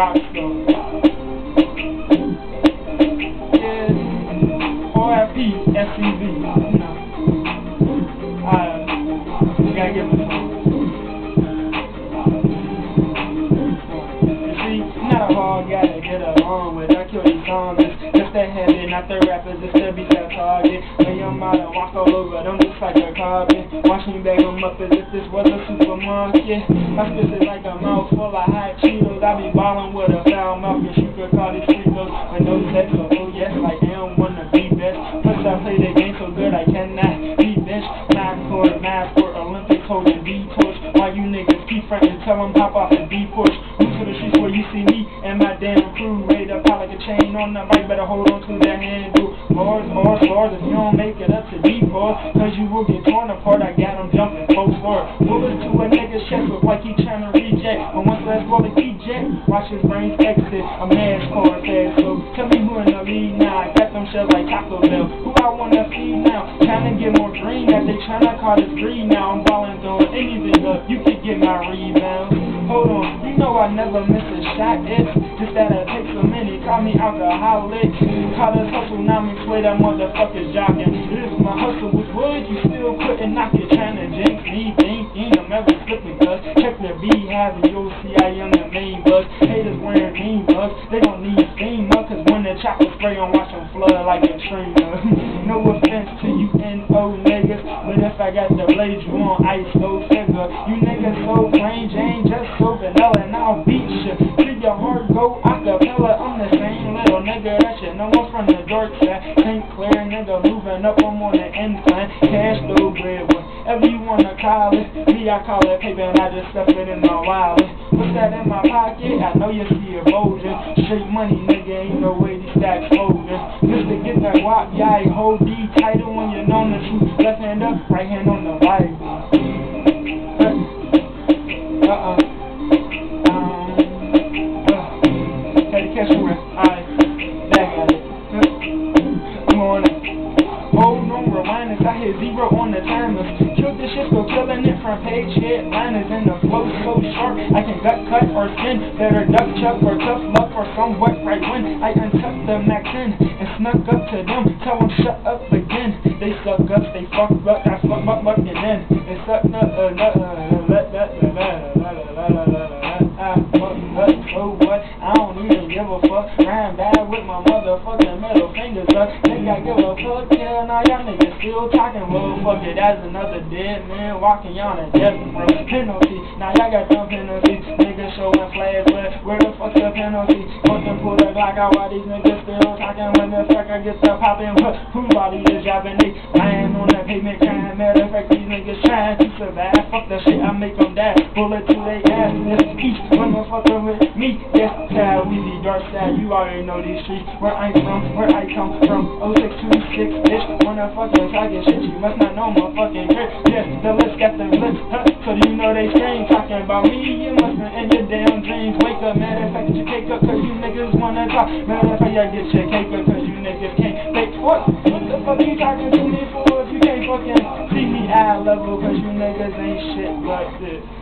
gospel. yeah. R.I.P. SCV. Alright, we gotta get You see, not a hard guy to get along with. I kill these zombies. Just that heavy, not the rappers. It's the beat target. Them out and walk all over them just like a carpet. Watch me bag them up as if this was a supermarket. My spit is like a mouth full of hot Cheetos. I be ballin' with a foul mouth, and you could call these. With no sex, so oh yes, like they don't wanna be best. Plus I play the game so good I cannot be benched. Nine court, nine court, Olympic holding D torch. Why you niggas keep frontin', tell them hop off and be porch. Move to the streets where you see me and my damn crew. Ready chain on the bike, better hold on to that handle. Bars, bars, bars, if you don't make it up to D bars, cause you will get torn apart. I got them jumping close for Bullet to a nigga's chest, look like he to reject. But once that's roll the eject, watch his brains exit. A man's car so. Tell me who in the lead now. I got them shells like Taco Bell. Who I wanna see now? Trying to get more green, that they trying to call this green now. I'm balling doing anything up. You can get my rebound. Hold on, you know I never miss a shot. It's just that it takes a minute. Call me alcoholic. Call us hustle, now me play that motherfucker's jogging. This my hustle with wood, you still couldn't knock it. Tryna jinx me, thinking I'm ever slipping, cuz. Check the beehive and you'll see I am the main buzz. Haters wearing mean bugs, they don't need steam up, cause when the chopper spray on, watch them flood like a stream. no offense to you N.O. niggas, but if I got the blade, you on ice, no You niggas so plain Jane, just so vanilla, and I'll beat you. Till your heart go acapella, I'm the same little nigga that you know I'm from the dark side. St. Clair nigga moving up, I'm on the incline. Cash no bread, whatever you wanna call it. Me, I call it paper, and I just stuff it in my wallet. What's that in my pocket? I know you see it bulging. Straight money, nigga, ain't no way these stacks folding. Just to get that guap, yeah, hold D title when you're known the truth. Left hand up, right hand on on. I hit zero on the timers. Killed this shit, so killing it from page headliners. And the flow so sharp, I can gut cut or spin. Better duck chuck or tough luck or somewhat right when I untucked the max in and snuck up to them. Tell them shut up again. They suck up, they fuck up, I fuck up, up, and then. And suck up, uh, uh, uh, let, let, let, let, let, let, let, let, I fuck up, so what? I don't even give a fuck. Rhyme bad with my motherfucking middle fingers up. I give fuck? Yeah, now y'all niggas still talking. Well, fuck it, that's another dead man walking on a death row. Penalty. Now y'all got some penalties. Niggas showing flags, but where the fuck's the penalty? To pull the Glock out while these niggas still talking. When the sucker gets up popping, but whose body is Japanese? Lying on that pavement, crying. Matter of fact, these niggas trying to survive. Fuck that shit, I make them die. Bullet to their ass, this each motherfucker with me. Yes, child, we be dark side. You already know these streets. Where I'm from, where I come from. 0626, bitch. Motherfucker, talking shit. You must not know my fucking crib. Yes, the list got the list. Huh? So you know they scream talking about me? You must in your damn dreams. Wake up, matter of fact, get your cake up, cause you niggas wanna talk. Matter of fact, y'all get your cake up, cause you niggas can't fake. What? What the fuck you talking to me for if you can't fucking see me eye level, cause you niggas ain't shit like this.